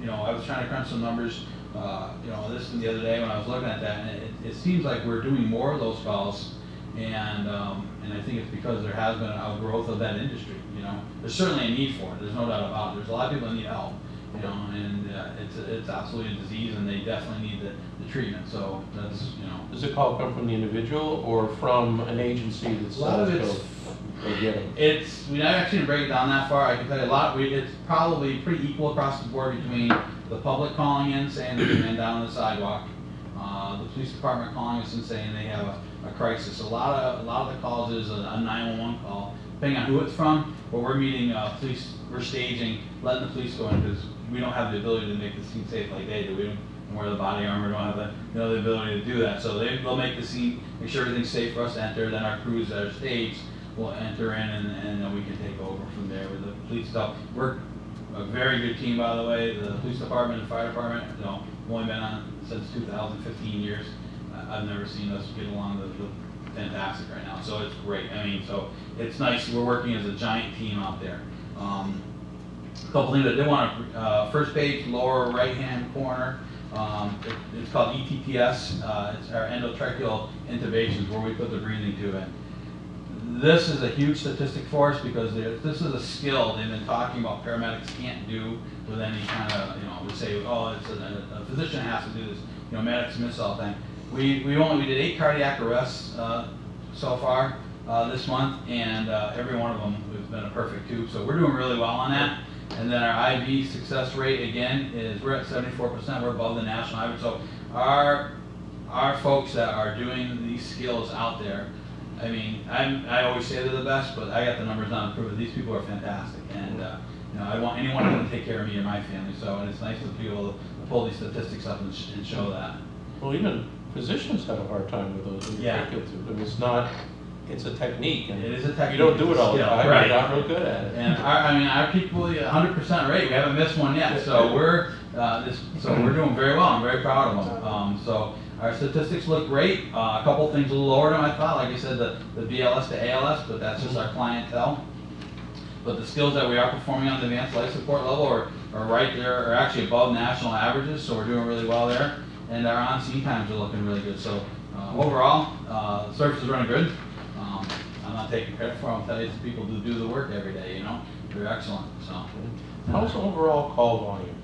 you know, I was trying to crunch some numbers, uh, you know, this and the other day when I was looking at that, and it, it seems like we're doing more of those calls. And, um, and I think it's because there has been a growth of that industry, you know. There's certainly a need for it, there's no doubt about it. There's a lot of people that need help, you know, and uh, it's, it's absolutely a disease and they definitely need the, the treatment, so that's, you know. Does the call come from the individual or from an agency that A lot of it's, go, go get 'em? it's, we actually didn't break it down that far, I can tell you a lot, we, it's probably pretty equal across the board between the public calling in, saying there's a man down on the sidewalk, uh, the police department calling us and saying they have a, a crisis. A lot of, a lot of the calls is a a nine-one-one call, depending on who it's from, but we're meeting, uh, police, we're staging, letting the police go in, because we don't have the ability to make the scene safe like they do, we don't wear the body armor, don't have the, you know, the ability to do that, so they, they'll make the scene, make sure everything's safe for us to enter, then our crews that are staged will enter in, and, and then we can take over from there with the police stuff. We're a very good team, by the way, the police department and fire department, you know, only been on since 2015 years. I've never seen us get along the, the fantastic right now, so it's great, I mean, so it's nice, we're working as a giant team out there. Um, Couple things I did want to, uh, first page, lower right-hand corner, um, it- it's called ETPS, uh, it's our endotracheal intubations, where we put the breathing tube in. This is a huge statistic for us because this is a skill they've been talking about paramedics can't do with any kind of, you know, we say, oh, it's a, a physician has to do this, you know, medics miss all time. We, we only, we did eight cardiac arrests, uh, so far, uh, this month, and, uh, every one of them has been a perfect tube, so we're doing really well on that. And then our IV success rate, again, is, we're at seventy-four percent, we're above the national average, so our, our folks that are doing these skills out there, I mean, I'm, I always say they're the best, but I got the numbers on to prove it, these people are fantastic, and, uh, you know, I want anyone can take care of me and my family, so, and it's nice to be able to pull these statistics up and, sh- and show that. Well, even physicians have a hard time with those. Yeah. tracheal tube. I mean, it's not, it's a technique and. It is a technique, You don't do it all the time, right. you're not real good at it. And our, I mean, our people, hundred percent rate, we haven't missed one yet, so we're, uh, this, so we're doing very well, I'm very proud of them. Um, so, our statistics look great, uh, a couple things a little lower than I thought, like I said, the, the BLS to ALS, but that's just our clientele. But the skills that we are performing on the advanced life support level are, are right there, are actually above national averages, so we're doing really well there. And our on-scene times are looking really good, so, uh, overall, uh, the service is running good. Um, I'm not taking credit for it, I'll tell you, it's the people who do the work every day, you know, they're excellent, so. How's overall call volume?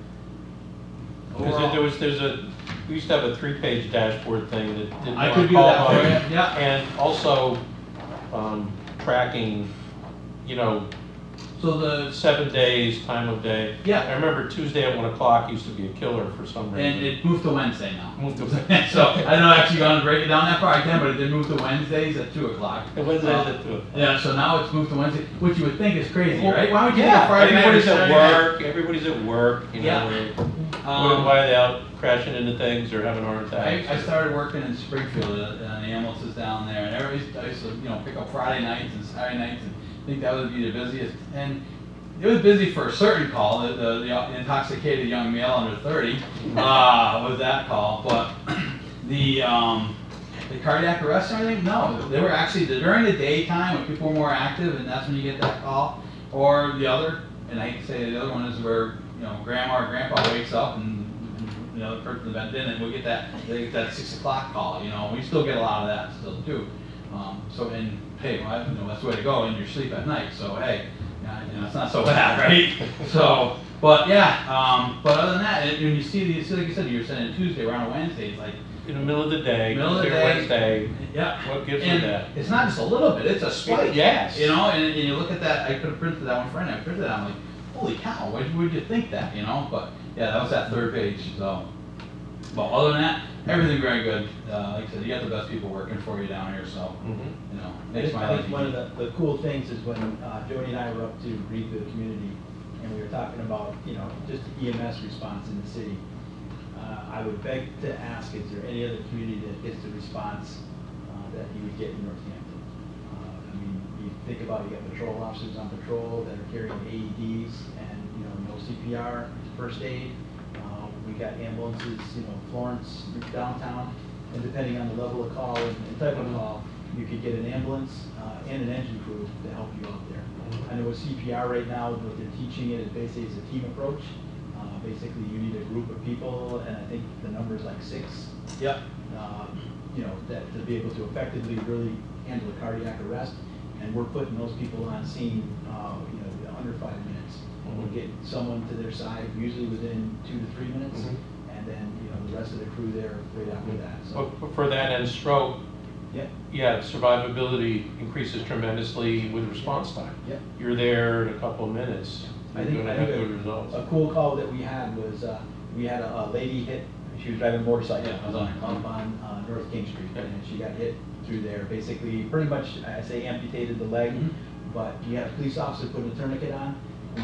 Because there was, there's a, we used to have a three-page dashboard thing that did I could do call that for volume. you, yeah. And also, um, tracking, you know, So the, seven days, time of day. Yeah. I remember Tuesday at one o'clock used to be a killer for some reason. and it moved to Wednesday now. Moved to- [laughs] So, I don't know actually gonna break it down that far, I can, but it did move to Wednesdays at two o'clock. And Wednesdays Uh, at two. Yeah, so now it's moved to Wednesday, which you would think is crazy, right? Why would you do a Yeah, Friday night or everybody's at Saturday night? work, everybody's at work, you Yeah. know, they- Um, why are they out crashing into things or having heart I, attacks? I started working in Springfield, uh, and the ambulance is down there, and every, I used to, you know, pick up Friday nights and Saturday nights, and think that would be the busiest, and it was busy for a certain call, the, the, the intoxicated young male under thirty, [laughs] uh, was that call, but the, um, the cardiac arrest or anything? no, they were actually, during the daytime, when people were more active, and that's when you get that call, or the other, and I hate to say the other one is where, you know, grandma or grandpa wakes up and, you know, the person that in and we get that, they get that six o'clock call, you know, we still get a lot of that still too. Um, so, and, hey, well, you know, that's the way to go in your sleep at night, so, hey, you know, it's not so [laughs] bad, right? So, but yeah, um, but other than that, it, when you see the, see, like you said, you were saying Tuesday, we're on a Wednesday, it's like, In the middle of the day, Middle of the day. Wednesday, yeah. what gives you that? It's not just a little bit, it's a spike. Yes. You know, and, and you look at that, I could have printed that one Friday, I printed that, I'm like, holy cow, why would you think that, you know? But, yeah, that was that third page, so. But other than that, everything very good. Uh, like I said, you got the best people working for you down here, so, Mhm. you know, I makes think, my I life think one of the, the cool things is when uh, Jody and I were up to greet the community, and we were talking about, you know, just EMS response in the city. Uh, I would beg to ask, is there any other community that gets the response uh, that you would get in Northampton? Uh, I mean, you think about, you got patrol officers on patrol that are carrying AEDs and, you know, no CPR, first aid. We got ambulances, you know, Florence, downtown, and depending on the level of call and and type of call, you could get an ambulance uh, and an engine crew to help you out there. I know with CPR right now, what they're teaching it is basically it's a team approach. Uh, Basically, you need a group of people, and I think the number is like six. Yep. uh, You know, that, to be able to effectively really handle a cardiac arrest. And we're putting those people on scene, uh, you know, under five minutes. We'll get someone to their side, usually within two to three minutes, Mhm. and then, you know, the rest of the crew there right after that, so. But but for that and stroke, Yep, yeah, survivability increases tremendously with response time. yep. You're there in a couple of minutes, I you're think, gonna I have think good a- results. A cool call that we had was, uh, we had a, a lady hit, she was driving a motorcycle. Yeah, I was on. Up on, uh, North King Street, Yeah. and she got hit through there, basically, pretty much, I say amputated the leg, Mhm. but you had a police officer put a tourniquet on,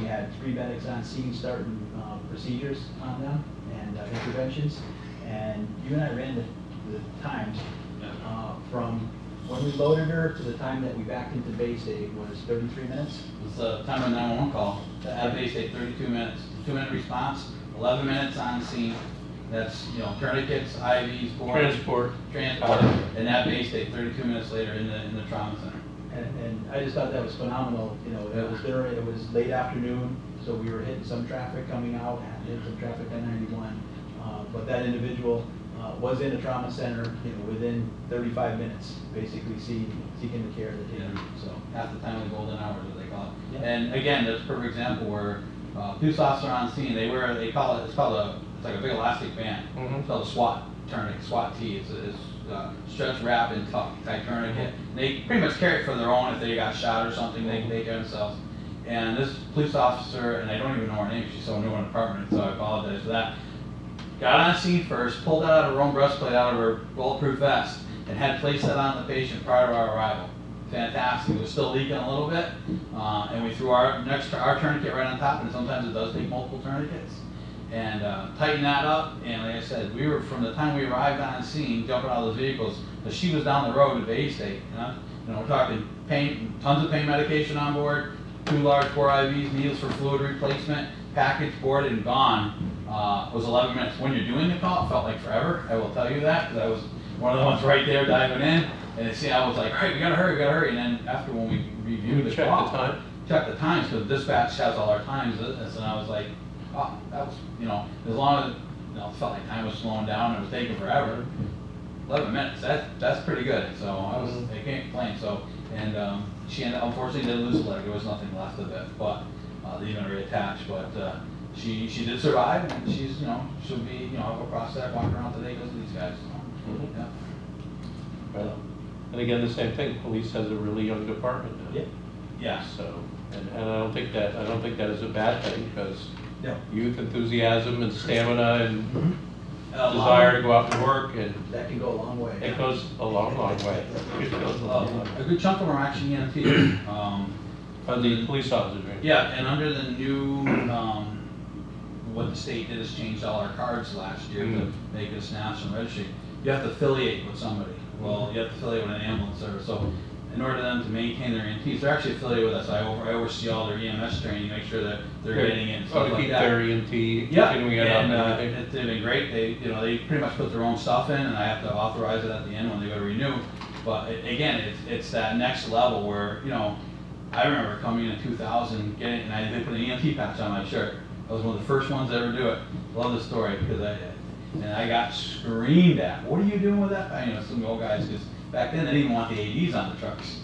we had three medics on scene starting, uh, procedures on them and uh, interventions, and you and I ran the, the times, uh, from when we loaded her to the time that we backed into Baystate was thirty-three minutes. It's the time of nine-one-one call, the base take thirty-two minutes, two-minute response, eleven minutes on scene. That's, you know, tourniquets, IVs, boards. Transport. Transport, and that base take thirty-two minutes later in the, in the trauma center. And, and I just thought that was phenomenal, you know, it was there, it was late afternoon, so we were hitting some traffic coming out, hitting some traffic on ninety-one. Uh, but that individual, uh, was in a trauma center, you know, within thirty-five minutes, basically seeking, seeking the care that they Yeah. need, so. half the time the golden hours, what they call it. Yeah. And again, that's a perfect example where, uh, police officer on scene, they wear, they call it, it's called a, it's like a big elastic band. Mhm. It's called a SWAT tourniquet, SWAT T, it's, it's, uh, stretch wrap and tuck type tourniquet. They pretty much carry it for their own, if they got shot or something, they can take care of themselves. And this police officer, and I don't even know her name, she's so new in the department, so I apologize for that. Got on scene first, pulled out her own breastplate out of her bulletproof vest, and had placed that on the patient prior to our arrival. Fantastic, it was still leaking a little bit, uh, and we threw our next, our tourniquet right on top, and sometimes it does take multiple tourniquets. And, uh, tightened that up, and like I said, we were, from the time we arrived on scene, jumping out of those vehicles, but she was down the road at Baystate, you know? You know, we're talking pain, tons of pain medication on board, two large bore IVs, needles for fluid replacement, package boarded and gone, uh, was eleven minutes. When you're doing the call, it felt like forever, I will tell you that, because I was one of the ones right there diving in, and see, I was like, all right, we gotta hurry, we gotta hurry, and then after when we reviewed the Check call. the time. Check the times, because dispatch has all our times, uh, and I was like, oh, that was, you know, as long as, you know, it felt like time was slowing down, and it was taking forever. Eleven minutes, that's, that's pretty good, so I was, Mhm. I can't complain, so, and, um, she ended, unfortunately did lose a leg, there was nothing left of it, but, uh, they didn't reattach, but, uh, she, she did survive, and she's, you know, she'll be, you know, I'll across that, walk around today, because of these guys, so, Mhm. yeah. Right. And again, the same thing, police has a really young department now. Yep. Yeah, So, and, and I don't think that, I don't think that is a bad thing, because Yeah. youth enthusiasm and stamina and Uh, desire to go out and work, and That can go a long way. it goes a long, long way. [laughs] It goes a Uh, long, long way. A good chunk of them are actually EMTs, um, Uh, the police officers, right? Yeah, and under the new, um, what the state did is changed all our cards last year to Mhm. make us national registry. You have to affiliate with somebody. Well, you have to affiliate with an ambulance service, so in order for them to maintain their EMTs, they're actually affiliated with us. I over, I oversee all their EMS training, make sure that they're getting it and Oh, to like keep that. their EMT, Yeah, continuing it up and, and uh, it- they've been great, they, you know, they pretty much put their own stuff in, and I have to authorize it at the end when they go to renew. But a- again, it's, it's that next level where, you know, I remember coming in two thousand, getting, and I, they put an EMT patch on my shirt. I was one of the first ones to ever do it. Love the story, because I, and I got screamed at, what are you doing with that? You know, some old guys, because back then, they didn't even want the ADs on the trucks.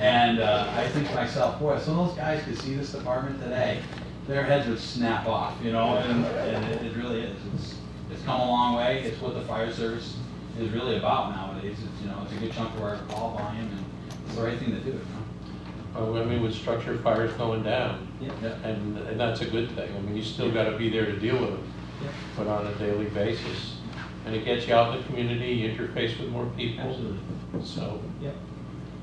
And, uh, I think to myself, boy, if some of those guys could see this department today, their heads would snap off, you know, and, and it, it really is. It's, come a long way. it's what the fire service is really about nowadays, it's, you know, it's a good chunk of our call volume, and it's the right thing to do, you know? Uh, I mean, with structure fires going down, Yeah, Yeah. and, and that's a good thing. I mean, you still gotta be there to deal with them, yeah, but on a daily basis. And it gets you out in the community, you interface with more people, absolutely. So. Yep,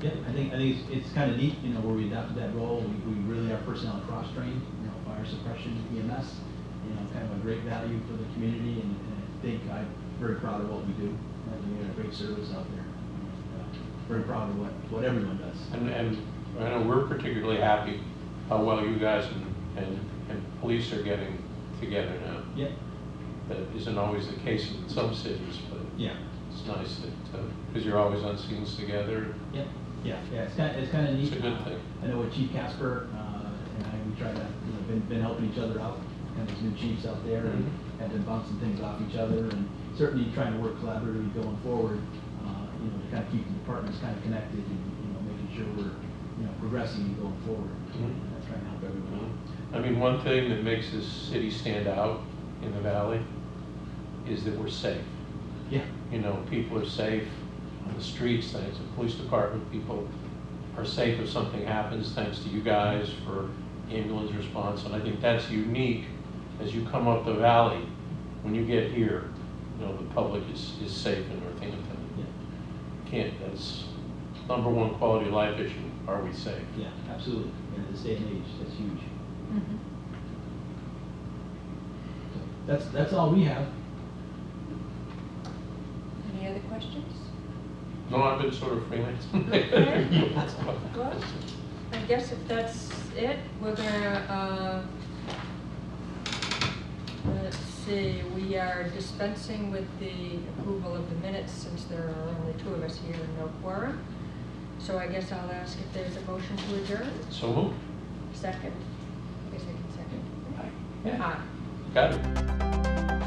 yep, I think, I think it's, it's kind of neat, you know, where we adopted that role, we, we really are personnel cross-trained, you know, fire suppression, EMS, you know, kind of a great value for the community, and, and I think I'm very proud of what we do, and we have a great service out there. And, uh, Very proud of what, what everyone does. And, and I know we're particularly happy how well you guys and, and, and police are getting together now. Yep, That isn't always the case in some cities, but yeah, it's nice that, because you're always on scenes together. yep, yeah, yeah, it's kind, it's kind of neat. It's a good Uh, thing. I know with Chief Kasper, uh, and I, we try to, you know, been, been helping each other out, and there's new chiefs out there, and Mhm. have been bouncing things off each other, and certainly trying to work collaboratively going forward, uh, you know, to kind of keep the departments kind of connected, and, you know, making sure we're, you know, progressing and going forward. Mhm. Uh, Trying to help everyone. I mean, one thing that makes this city stand out in the valley is that we're safe. Yeah, You know, people are safe on the streets, thanks to the police department, people are safe if something happens, thanks to you guys for ambulance response, and I think that's unique as you come up the valley, when you get here, you know, the public is, is safe in Northampton. yeah, Can't, that's number one quality of life issue, are we safe? yeah, absolutely, And at this day and age, that's huge. Mhm. So, That's, that's all we have. Any other questions? No, I've been sort of freelance. Okay. Well, I guess if that's it, we're gonna, uh, let's see, we are dispensing with the approval of the minutes since there are only two of us here and no quorum. So I guess I'll ask if there's a motion to adjourn. So moved. Second? I guess I can second. Yeah. Aye. Got it.